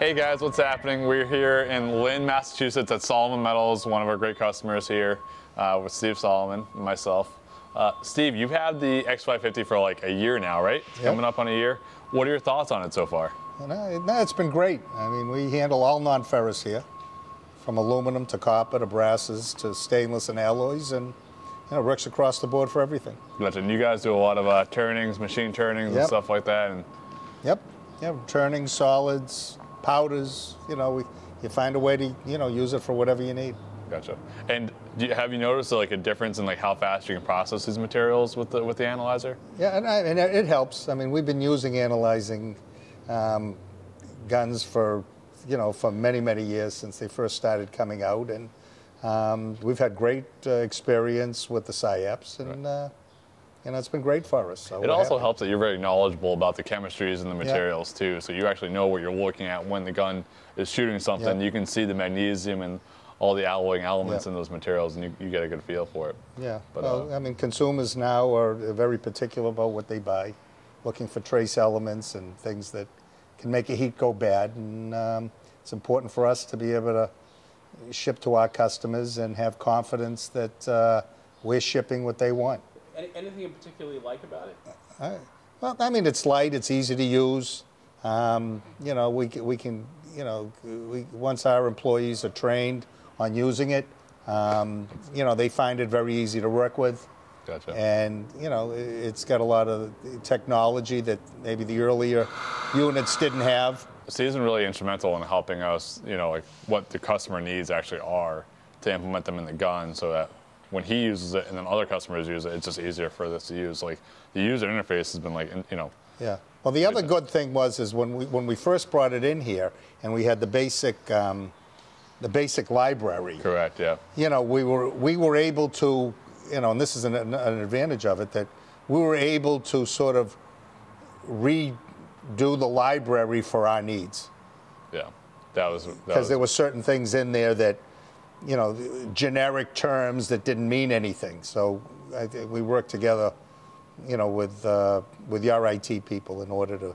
Hey guys, what's happening? We're here in Lynn, Massachusetts at Solomon Metals, one of our great customers here uh, with Steve Solomon and myself. Uh, Steve, you've had the X550 for like a year now, right? It's Yep. coming up on a year. What are your thoughts on it so far? No, it's been great. I mean, we handle all non-ferrous here, from aluminum to copper to brasses to stainless and alloys, and you know, works across the board for everything. Gotcha. And you guys do a lot of uh, turnings, machine turnings, and stuff like that. And Yep, yep. Turning solids, powders. You know, we, you find a way to you know use it for whatever you need. gotcha. And do you, have you noticed like a difference in like how fast you can process these materials with the with the analyzer? Yeah, and, I, and it helps. I mean, we've been using analyzing um, guns for you know for many many years since they first started coming out, and um, we've had great uh, experience with the SciAps, and uh, you know it's been great for us. So It also happy. helps that you're very knowledgeable about the chemistries and the materials too, so you actually know what you're looking at when the gun is shooting something. Yeah. You can see the magnesium and all the alloying elements Yeah. in those materials, and you, you get a good feel for it. Yeah. But, well, uh, I mean, consumers now are very particular about what they buy, looking for trace elements and things that can make a heat go bad. And um, it's important for us to be able to ship to our customers and have confidence that uh, we're shipping what they want. Any, anything in particular you like about it? I, well, I mean, it's light, it's easy to use. Um, you know, we, we can, you know, we, once our employees are trained on using it, um, you know, they find it very easy to work with. Gotcha. And, you know, it's got a lot of technology that maybe the earlier units didn't have. Steve's been really instrumental in helping us, you know, like what the customer needs actually are to implement them in the gun so that when he uses it and then other customers use it, it's just easier for this to use. Like the user interface has been like, you know, Yeah. Well, the other good thing was is when we when we first brought it in here and we had the basic um, the basic library. correct, yeah. you know, we were we were able to, you know, and this is an, an advantage of it that we were able to sort of redo the library for our needs Yeah. That was, because there were certain things in there that, you know, generic terms that didn't mean anything. So I think we worked together, you know, with uh, with your IT people in order to,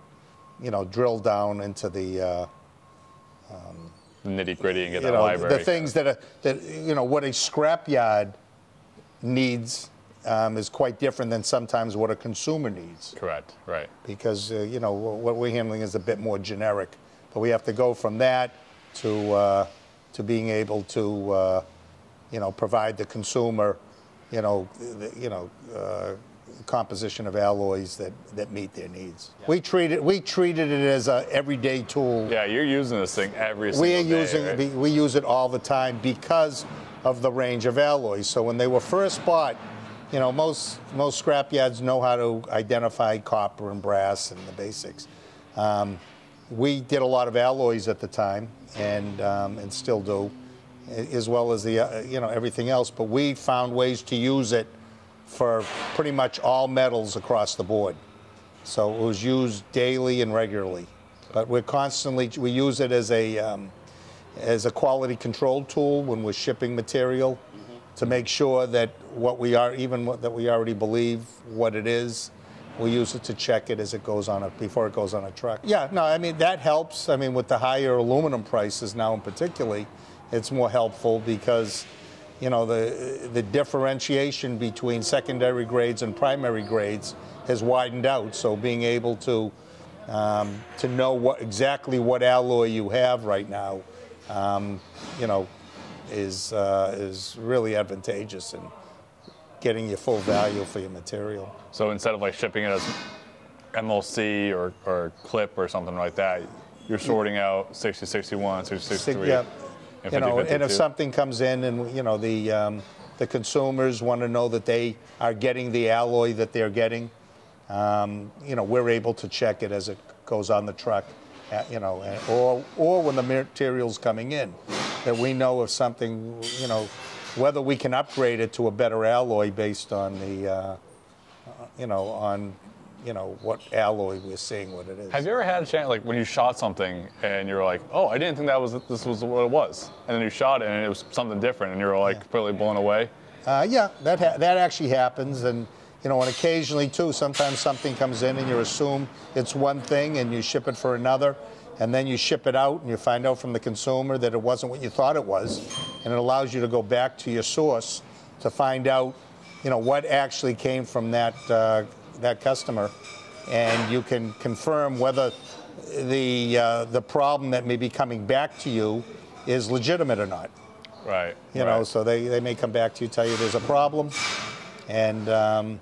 you know, drill down into the. Uh, nitty gritty and get you that know, library. the things that are that you know what a scrapyard needs um, is quite different than sometimes what a consumer needs Correct, right. because uh, you know what we're handling is a bit more generic, but we have to go from that to uh, to being able to uh, you know provide the consumer you know the, you know uh, composition of alloys that, that meet their needs. We treat it we treated it as a everyday tool. Yeah, you're using this thing every single We are day, using right? we- we use it all the time because of the range of alloys. So when they were first bought, you know, most most scrap yards know how to identify copper and brass and the basics. Um, we did a lot of alloys at the time, and um, and still do, as well as the uh, you know everything else. But we found ways to use it for pretty much all metals across the board. So it was used daily and regularly. But we're constantly, we use it as a, um, as a quality control tool when we're shipping material to make sure that what we are, even what, that we already believe what it is, we use it to check it as it goes on a, before it goes on a truck. Yeah, no, I mean, that helps. I mean, with the higher aluminum prices now in particularly, it's more helpful because you know, the, the differentiation between secondary grades and primary grades has widened out. So being able to, um, to know what, exactly what alloy you have right now, um, you know, is, uh, is really advantageous in getting your full value for your material. So instead of like shipping it as MLC or, or clip or something like that, you're sorting out 60, 61, 60, 63. Yeah. and You know, 50, and if something comes in and, you know, the, um, the consumers want to know that they are getting the alloy that they're getting, um, you know, we're able to check it as it goes on the truck, uh, you know, or, or when the material's coming in, that we know if something, you know, whether we can upgrade it to a better alloy based on the, uh, uh, you know, on, you know, what alloy we're seeing what it is. Have you ever had a chance, like when you shot something and you were like, oh, I didn't think that was this was what it was, and then you shot it and it was something different, and you were like completely blown away? Uh, yeah, that ha- that actually happens, and you know, and occasionally too. Sometimes something comes in and you assume it's one thing and you ship it for another, and then you ship it out and you find out from the consumer that it wasn't what you thought it was, and it allows you to go back to your source to find out, you know, what actually came from that uh, that customer, and you can confirm whether the uh, the problem that may be coming back to you is legitimate or not. Right. You know, so they, they may come back to you, tell you there's a problem, and um,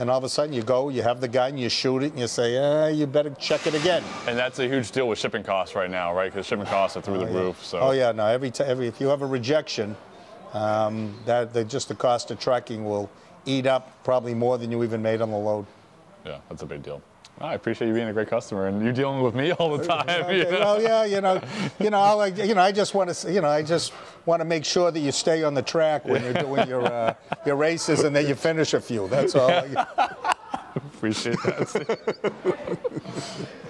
then all of a sudden you go, you have the gun, you shoot it, and you say, uh, you better check it again. And that's a huge deal with shipping costs right now, right? Because shipping costs are through the roof. So. Oh yeah, no. Every time, every if you have a rejection, um, that the, just the cost of trucking will eat up probably more than you even made on the load. Yeah, that's a big deal. I appreciate you being a great customer and you're dealing with me all the time. you know? well, yeah, you know, you know, I like, you know, I just want to, you know, I just want to make sure that you stay on the track when you're doing your uh, your races and that you finish a few. That's all. I appreciate that.